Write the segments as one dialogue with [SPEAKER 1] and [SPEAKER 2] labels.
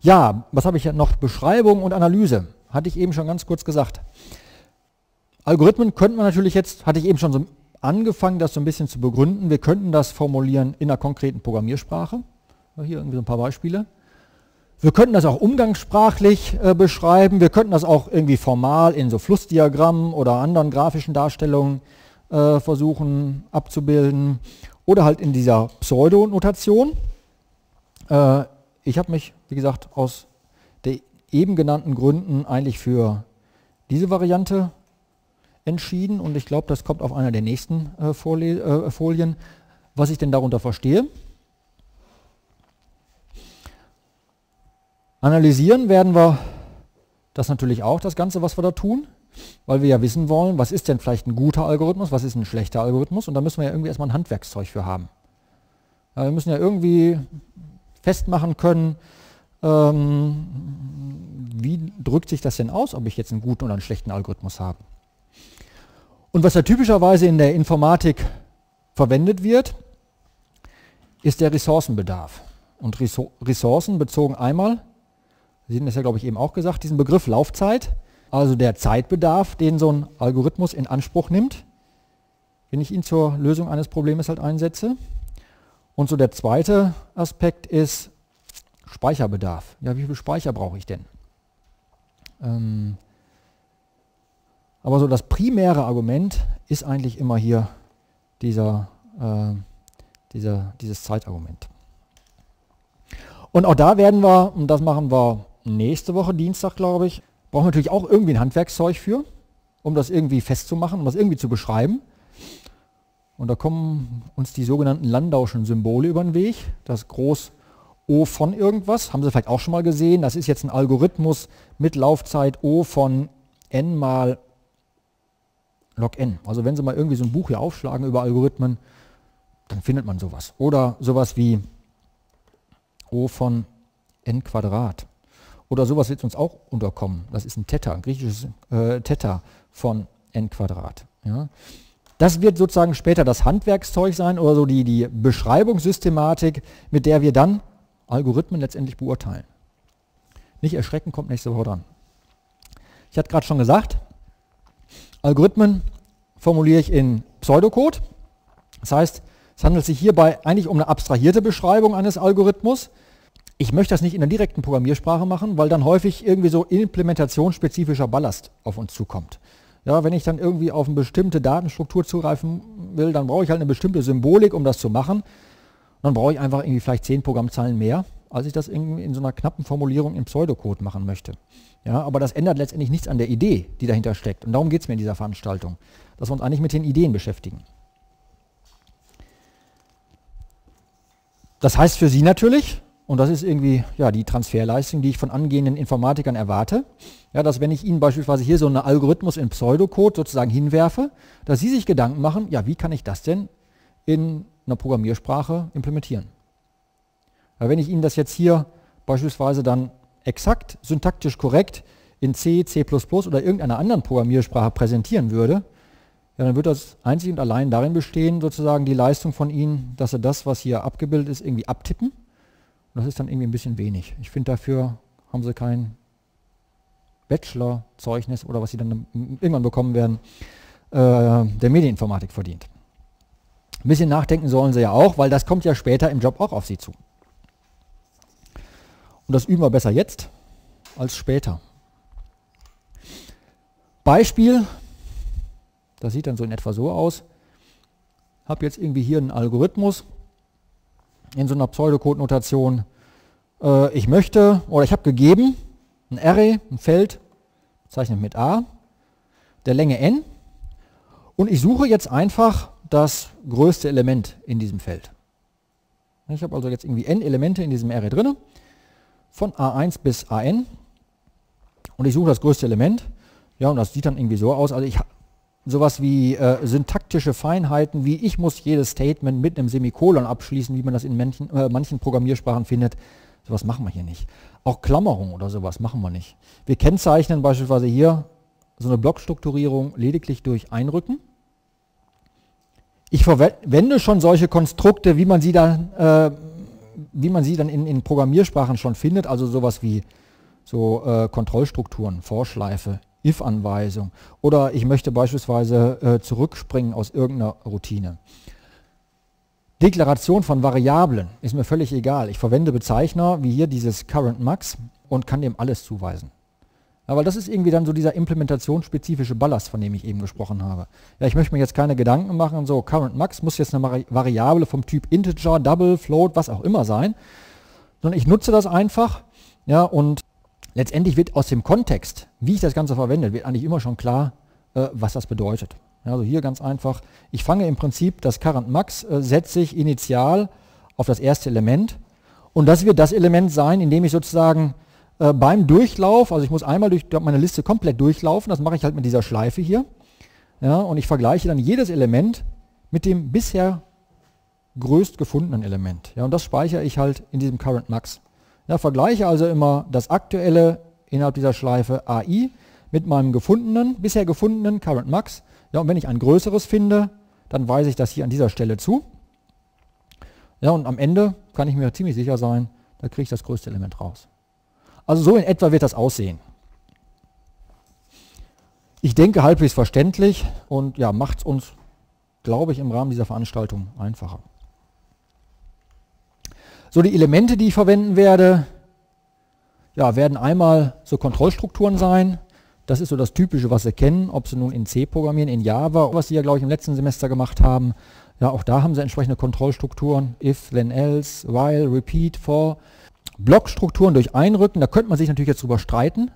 [SPEAKER 1] Ja, was habe ich noch? Beschreibung und Analyse. Hatte ich eben schon ganz kurz gesagt. Algorithmen könnte man natürlich jetzt, hatte ich eben schon so angefangen, das so ein bisschen zu begründen. Wir könnten das formulieren in einer konkreten Programmiersprache. Hier irgendwie so ein paar Beispiele. Wir könnten das auch umgangssprachlich äh, beschreiben. Wir könnten das auch irgendwie formal in so Flussdiagrammen oder anderen grafischen Darstellungen äh, versuchen abzubilden. Oder halt in dieser Pseudonotation. Äh, ich habe mich, wie gesagt, aus den eben genannten Gründen eigentlich für diese Variante entschieden und ich glaube, das kommt auf einer der nächsten äh, äh, Folien, was ich denn darunter verstehe. Analysieren werden wir das natürlich auch, das Ganze, was wir da tun, weil wir ja wissen wollen, was ist denn vielleicht ein guter Algorithmus, was ist ein schlechter Algorithmus und da müssen wir ja irgendwie erstmal ein Handwerkszeug für haben. Ja, wir müssen ja irgendwie festmachen können, ähm, wie drückt sich das denn aus, ob ich jetzt einen guten oder einen schlechten Algorithmus habe. Und was da typischerweise in der Informatik verwendet wird, ist der Ressourcenbedarf. Und Ressourcen bezogen einmal Sie hatten das ja, glaube ich, eben auch gesagt, diesen Begriff Laufzeit, also der Zeitbedarf, den so ein Algorithmus in Anspruch nimmt, wenn ich ihn zur Lösung eines Problems halt einsetze. Und so der zweite Aspekt ist Speicherbedarf. Ja, wie viel Speicher brauche ich denn? Ähm, aber so das primäre Argument ist eigentlich immer hier dieser, äh, dieser, dieses Zeitargument. Und auch da werden wir, und das machen wir nächste Woche, Dienstag, glaube ich, brauchen wir natürlich auch irgendwie ein Handwerkszeug für, um das irgendwie festzumachen, um das irgendwie zu beschreiben. Und da kommen uns die sogenannten Landauschen Symbole über den Weg. Das Groß O von irgendwas, haben Sie vielleicht auch schon mal gesehen. Das ist jetzt ein Algorithmus mit Laufzeit O von n mal log n. Also wenn Sie mal irgendwie so ein Buch hier aufschlagen über Algorithmen, dann findet man sowas. Oder sowas wie O von n Quadrat. Oder sowas wird uns auch unterkommen. Das ist ein Theta, ein griechisches äh, Theta von n Quadrat. Ja. Das wird sozusagen später das Handwerkszeug sein oder so die, die Beschreibungssystematik, mit der wir dann Algorithmen letztendlich beurteilen. Nicht erschrecken, kommt nächste Woche dran. Ich hatte gerade schon gesagt, Algorithmen formuliere ich in Pseudocode. Das heißt, es handelt sich hierbei eigentlich um eine abstrahierte Beschreibung eines Algorithmus. Ich möchte das nicht in der direkten Programmiersprache machen, weil dann häufig irgendwie so implementationsspezifischer Ballast auf uns zukommt. Ja, wenn ich dann irgendwie auf eine bestimmte Datenstruktur zugreifen will, dann brauche ich halt eine bestimmte Symbolik, um das zu machen. Dann brauche ich einfach irgendwie vielleicht zehn Programmzeilen mehr, als ich das irgendwie in so einer knappen Formulierung im Pseudocode machen möchte. Ja, aber das ändert letztendlich nichts an der Idee, die dahinter steckt. Und darum geht es mir in dieser Veranstaltung, dass wir uns eigentlich mit den Ideen beschäftigen. Das heißt für Sie natürlich, und das ist irgendwie ja, die Transferleistung, die ich von angehenden Informatikern erwarte. Ja, dass wenn ich Ihnen beispielsweise hier so einen Algorithmus in Pseudocode sozusagen hinwerfe, dass Sie sich Gedanken machen, ja, wie kann ich das denn in einer Programmiersprache implementieren? Ja, wenn ich Ihnen das jetzt hier beispielsweise dann exakt, syntaktisch korrekt in C, C++ oder irgendeiner anderen Programmiersprache präsentieren würde, ja, dann wird das einzig und allein darin bestehen, sozusagen die Leistung von Ihnen, dass Sie das, was hier abgebildet ist, irgendwie abtippen und das ist dann irgendwie ein bisschen wenig. Ich finde, dafür haben sie kein Bachelor-Zeugnis oder was sie dann irgendwann bekommen werden, äh, der Medieninformatik verdient. Ein bisschen nachdenken sollen sie ja auch, weil das kommt ja später im Job auch auf sie zu. Und das üben wir besser jetzt als später. Beispiel, das sieht dann so in etwa so aus. Habe jetzt irgendwie hier einen Algorithmus, in so einer Pseudocode-Notation, äh, ich möchte oder ich habe gegeben ein Array, ein Feld, bezeichnet mit A, der Länge n und ich suche jetzt einfach das größte Element in diesem Feld. Ich habe also jetzt irgendwie n Elemente in diesem Array drin, von A1 bis AN und ich suche das größte Element. Ja, und das sieht dann irgendwie so aus. Also ich sowas wie äh, syntaktische Feinheiten, wie ich muss jedes Statement mit einem Semikolon abschließen, wie man das in manchen, äh, manchen Programmiersprachen findet. Sowas machen wir hier nicht. Auch Klammerung oder sowas machen wir nicht. Wir kennzeichnen beispielsweise hier so eine Blockstrukturierung lediglich durch Einrücken. Ich verwende schon solche Konstrukte, wie man sie dann äh, wie man sie dann in, in Programmiersprachen schon findet, also sowas wie so äh, Kontrollstrukturen, Vorschleife, if-Anweisung oder ich möchte beispielsweise äh, zurückspringen aus irgendeiner Routine. Deklaration von Variablen ist mir völlig egal. Ich verwende Bezeichner wie hier dieses current max und kann dem alles zuweisen. Aber das ist irgendwie dann so dieser implementationsspezifische Ballast, von dem ich eben gesprochen habe. Ja, ich möchte mir jetzt keine Gedanken machen, so current max muss jetzt eine Variable vom Typ Integer, Double, Float, was auch immer sein, sondern ich nutze das einfach ja, und letztendlich wird aus dem Kontext, wie ich das Ganze verwende, wird eigentlich immer schon klar, äh, was das bedeutet. Also hier ganz einfach, ich fange im Prinzip das current max, äh, setze ich initial auf das erste Element und das wird das Element sein, in dem ich sozusagen äh, beim Durchlauf, also ich muss einmal durch meine Liste komplett durchlaufen, das mache ich halt mit dieser Schleife hier. Ja, und ich vergleiche dann jedes Element mit dem bisher größt gefundenen Element. Ja, und das speichere ich halt in diesem Current Max. Ja, vergleiche also immer das aktuelle innerhalb dieser Schleife AI mit meinem gefundenen, bisher gefundenen Current Max. Ja, und wenn ich ein größeres finde, dann weise ich das hier an dieser Stelle zu. Ja, und am Ende kann ich mir ziemlich sicher sein, da kriege ich das größte Element raus. Also so in etwa wird das aussehen. Ich denke halbwegs verständlich und ja, macht es uns, glaube ich, im Rahmen dieser Veranstaltung einfacher. So, die Elemente, die ich verwenden werde, ja, werden einmal so Kontrollstrukturen sein. Das ist so das Typische, was Sie kennen, ob Sie nun in C programmieren, in Java, was Sie ja, glaube ich, im letzten Semester gemacht haben. Ja, auch da haben Sie entsprechende Kontrollstrukturen. If, then else, while, repeat, for. Blockstrukturen durch Einrücken, da könnte man sich natürlich jetzt drüber streiten,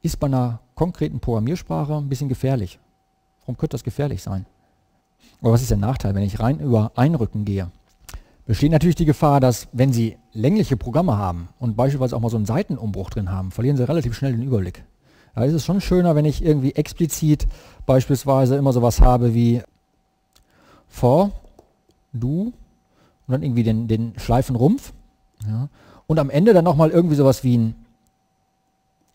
[SPEAKER 1] ist bei einer konkreten Programmiersprache ein bisschen gefährlich. Warum könnte das gefährlich sein? Oder was ist der Nachteil, wenn ich rein über Einrücken gehe? Besteht natürlich die Gefahr, dass wenn Sie längliche Programme haben und beispielsweise auch mal so einen Seitenumbruch drin haben, verlieren Sie relativ schnell den Überblick. Da ist es schon schöner, wenn ich irgendwie explizit beispielsweise immer sowas habe wie for, do und dann irgendwie den, den Schleifenrumpf. Ja und am Ende dann nochmal irgendwie sowas wie ein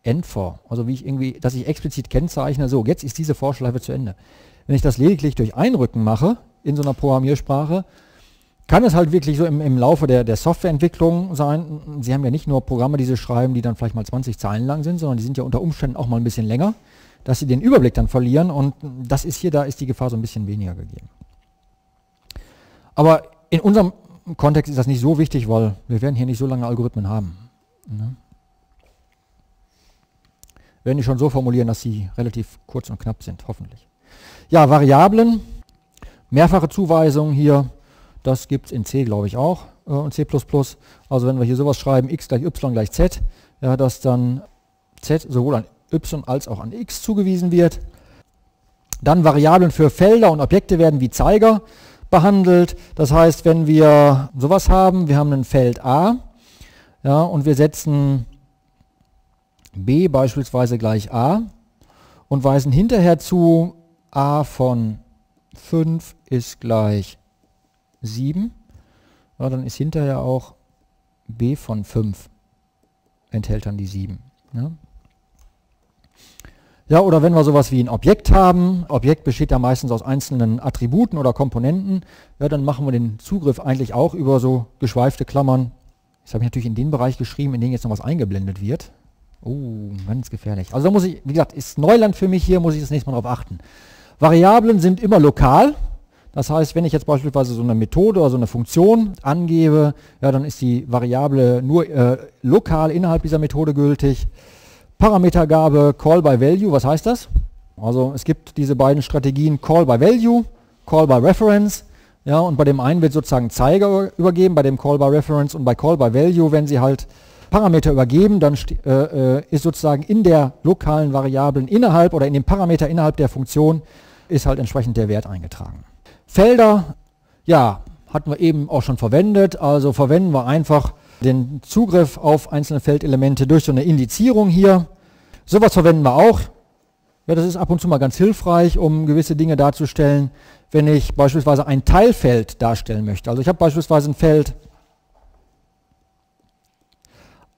[SPEAKER 1] End for. Also wie ich irgendwie, dass ich explizit kennzeichne, so, jetzt ist diese Vorschleife zu Ende. Wenn ich das lediglich durch Einrücken mache in so einer Programmiersprache, kann es halt wirklich so im, im Laufe der, der Softwareentwicklung sein. Sie haben ja nicht nur Programme, die Sie schreiben, die dann vielleicht mal 20 Zeilen lang sind, sondern die sind ja unter Umständen auch mal ein bisschen länger, dass Sie den Überblick dann verlieren und das ist hier, da ist die Gefahr so ein bisschen weniger gegeben. Aber in unserem Kontext ist das nicht so wichtig, weil wir werden hier nicht so lange Algorithmen haben. Ne? Werden die schon so formulieren, dass sie relativ kurz und knapp sind, hoffentlich. Ja, Variablen, mehrfache Zuweisungen hier, das gibt es in C, glaube ich, auch äh, und C++. Also wenn wir hier sowas schreiben, x gleich y gleich z, ja, dass dann z sowohl an y als auch an x zugewiesen wird. Dann Variablen für Felder und Objekte werden wie Zeiger behandelt. Das heißt, wenn wir sowas haben, wir haben ein Feld A ja, und wir setzen B beispielsweise gleich A und weisen hinterher zu A von 5 ist gleich 7, ja, dann ist hinterher auch B von 5 enthält dann die 7. Ja. Ja, oder wenn wir sowas wie ein Objekt haben, Objekt besteht ja meistens aus einzelnen Attributen oder Komponenten, ja, dann machen wir den Zugriff eigentlich auch über so geschweifte Klammern. Das habe ich natürlich in den Bereich geschrieben, in dem jetzt noch was eingeblendet wird. Oh, ganz gefährlich. Also da muss ich, wie gesagt, ist Neuland für mich hier, muss ich das nächste Mal darauf achten. Variablen sind immer lokal. Das heißt, wenn ich jetzt beispielsweise so eine Methode oder so eine Funktion angebe, ja, dann ist die Variable nur äh, lokal innerhalb dieser Methode gültig. Parametergabe Call by Value, was heißt das? Also es gibt diese beiden Strategien Call by Value, Call by Reference. Ja, und bei dem einen wird sozusagen Zeiger übergeben, bei dem Call by Reference und bei Call by Value, wenn Sie halt Parameter übergeben, dann äh, äh, ist sozusagen in der lokalen Variablen innerhalb oder in dem Parameter innerhalb der Funktion ist halt entsprechend der Wert eingetragen. Felder, ja, hatten wir eben auch schon verwendet, also verwenden wir einfach den Zugriff auf einzelne Feldelemente durch so eine Indizierung hier. Sowas verwenden wir auch. Ja, das ist ab und zu mal ganz hilfreich, um gewisse Dinge darzustellen, wenn ich beispielsweise ein Teilfeld darstellen möchte. Also ich habe beispielsweise ein Feld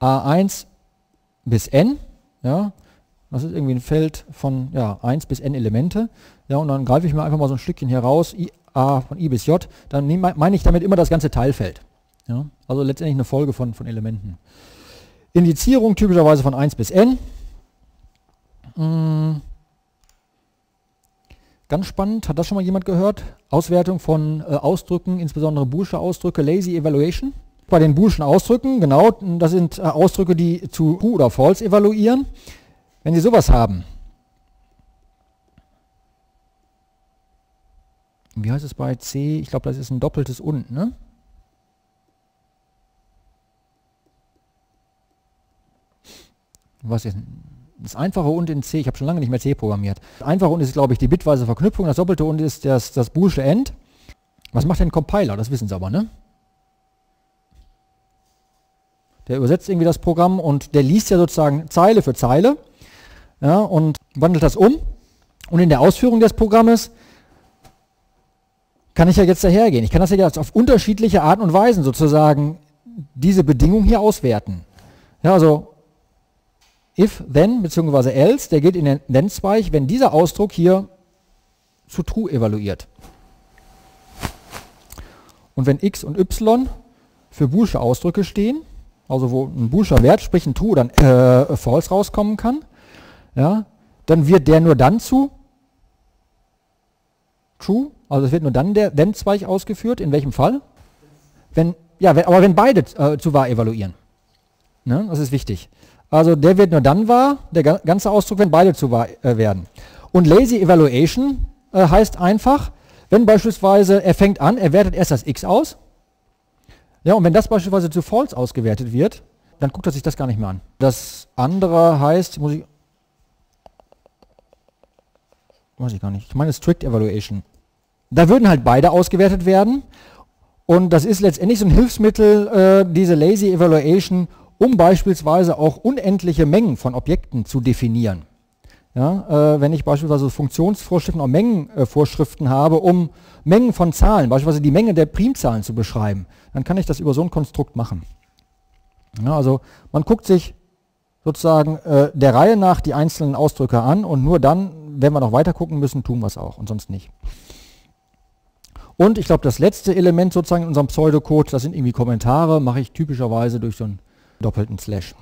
[SPEAKER 1] A1 bis n. Ja, das ist irgendwie ein Feld von ja, 1 bis n Elemente. Ja, und dann greife ich mir einfach mal so ein Stückchen hier raus, A von i bis j. Dann meine ich damit immer das ganze Teilfeld. Ja, also letztendlich eine Folge von, von Elementen. Indizierung typischerweise von 1 bis n. Hm. Ganz spannend, hat das schon mal jemand gehört? Auswertung von äh, Ausdrücken, insbesondere Boolsche Ausdrücke, Lazy Evaluation. Bei den Boolschen Ausdrücken, genau, das sind äh, Ausdrücke, die zu True oder False evaluieren. Wenn Sie sowas haben, wie heißt es bei C? Ich glaube, das ist ein doppeltes und, ne? Was ist das einfache und in C, ich habe schon lange nicht mehr C programmiert. Das einfache und ist, glaube ich, die bitweise Verknüpfung, das doppelte und ist das, das Boolsche End. Was macht denn Compiler? Das wissen Sie aber, ne? Der übersetzt irgendwie das Programm und der liest ja sozusagen Zeile für Zeile ja, und wandelt das um. Und in der Ausführung des Programmes kann ich ja jetzt dahergehen. Ich kann das ja jetzt auf unterschiedliche Arten und Weisen sozusagen diese Bedingung hier auswerten. Ja, also if, then bzw. else, der geht in den Then-Zweig, wenn dieser Ausdruck hier zu true evaluiert. Und wenn x und y für boolsche Ausdrücke stehen, also wo ein boolscher Wert, sprich ein true oder ein äh, false rauskommen kann, ja, dann wird der nur dann zu true, also es wird nur dann der Then-Zweig ausgeführt, in welchem Fall? Wenn, ja, wenn, aber wenn beide äh, zu wahr evaluieren. Ne, das ist wichtig. Also der wird nur dann wahr, der ganze Ausdruck, wenn beide zu wahr äh, werden. Und Lazy Evaluation äh, heißt einfach, wenn beispielsweise er fängt an, er wertet erst das x aus, ja, und wenn das beispielsweise zu false ausgewertet wird, dann guckt er sich das gar nicht mehr an. Das andere heißt, muss ich, weiß ich gar nicht, ich meine Strict Evaluation. Da würden halt beide ausgewertet werden und das ist letztendlich so ein Hilfsmittel, äh, diese Lazy Evaluation, um beispielsweise auch unendliche Mengen von Objekten zu definieren. Ja, äh, wenn ich beispielsweise Funktionsvorschriften oder Mengenvorschriften äh, habe, um Mengen von Zahlen, beispielsweise die Menge der Primzahlen zu beschreiben, dann kann ich das über so ein Konstrukt machen. Ja, also man guckt sich sozusagen äh, der Reihe nach die einzelnen Ausdrücke an und nur dann, wenn wir noch weiter gucken müssen, tun wir es auch und sonst nicht. Und ich glaube, das letzte Element sozusagen in unserem Pseudocode, das sind irgendwie Kommentare, mache ich typischerweise durch so einen doppelten Slash.